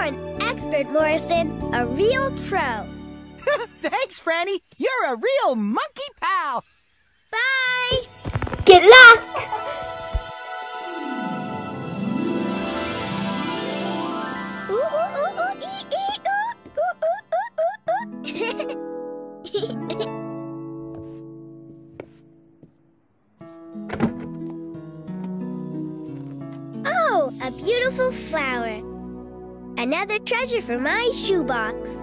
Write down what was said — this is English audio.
expert, Morrison. A real pro. Thanks, Franny. You're a real monkey pal. Bye. Good luck! Oh, a beautiful flower. Another treasure for my shoebox.